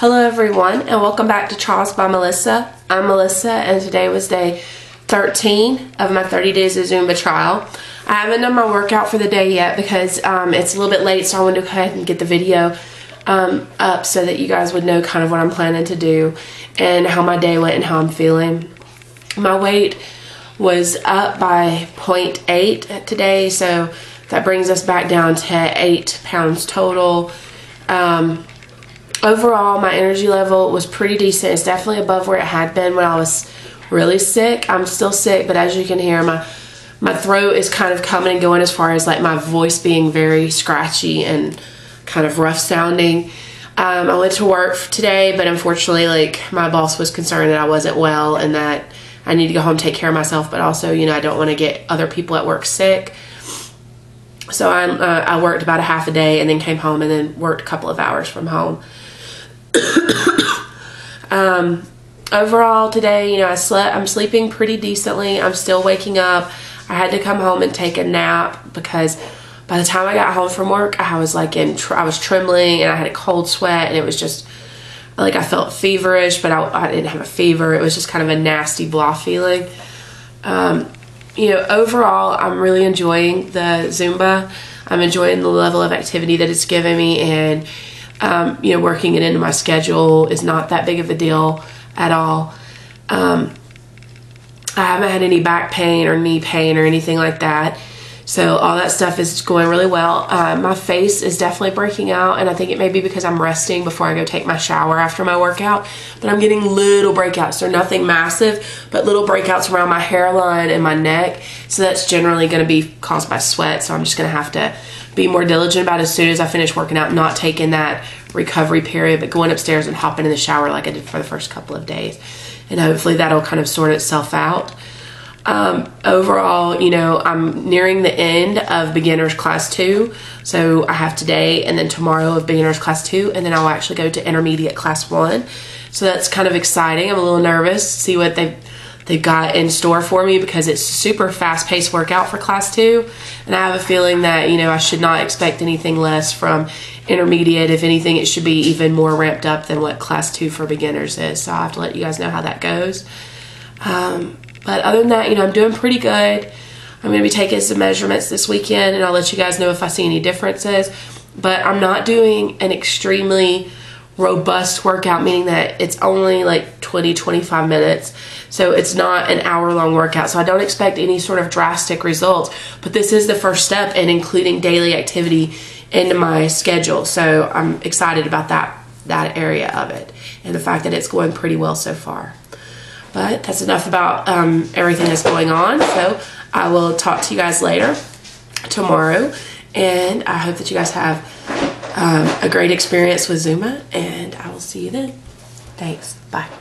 Hello everyone and welcome back to Trials by Melissa. I'm Melissa and today was day 13 of my 30 days of Zumba trial. I haven't done my workout for the day yet because um, it's a little bit late so I wanted to go ahead and get the video um, up so that you guys would know kind of what I'm planning to do and how my day went and how I'm feeling. My weight was up by 0.8 today so that brings us back down to 8 pounds total. Um, overall, my energy level was pretty decent. It's definitely above where it had been when I was really sick. I'm still sick, but as you can hear, my my throat is kind of coming and going as far as like my voice being very scratchy and kind of rough sounding. Um, I went to work today, but unfortunately, like my boss was concerned that I wasn't well and that I need to go home take care of myself, but also, you know, I don't want to get other people at work sick. So I, uh, I worked about a half a day and then came home and then worked a couple of hours from home. um, overall today, you know, I slept, I'm sleeping pretty decently. I'm still waking up. I had to come home and take a nap because by the time I got home from work, I was like in, I was trembling and I had a cold sweat and it was just like I felt feverish, but I, I didn't have a fever. It was just kind of a nasty blah feeling. Um, you know, overall, I'm really enjoying the Zumba. I'm enjoying the level of activity that it's given me and um, you know, working it into my schedule is not that big of a deal at all. Um, I haven't had any back pain or knee pain or anything like that. So all that stuff is going really well. Uh, my face is definitely breaking out, and I think it may be because I'm resting before I go take my shower after my workout. But I'm getting little breakouts. They're nothing massive, but little breakouts around my hairline and my neck. So that's generally going to be caused by sweat. So I'm just going to have to be more diligent about as soon as I finish working out, not taking that recovery period, but going upstairs and hopping in the shower like I did for the first couple of days. And hopefully that'll kind of sort itself out. Um, overall, you know, I'm nearing the end of beginners class two. So I have today and then tomorrow of beginners class two, and then I'll actually go to intermediate class one. So that's kind of exciting. I'm a little nervous see what they've they've got in store for me because it's super fast paced workout for class two. And I have a feeling that, you know, I should not expect anything less from intermediate. If anything, it should be even more ramped up than what class two for beginners is. So I'll have to let you guys know how that goes. Um, but other than that, you know, I'm doing pretty good. I'm going to be taking some measurements this weekend and I'll let you guys know if I see any differences. But I'm not doing an extremely robust workout, meaning that it's only like 20, 25 minutes. So it's not an hour long workout. So I don't expect any sort of drastic results. But this is the first step in including daily activity into my schedule. So I'm excited about that that area of it and the fact that it's going pretty well so far. But that's enough about um, everything that's going on. So I will talk to you guys later tomorrow. And I hope that you guys have um, a great experience with Zumba. And I will see you then. Thanks. Bye.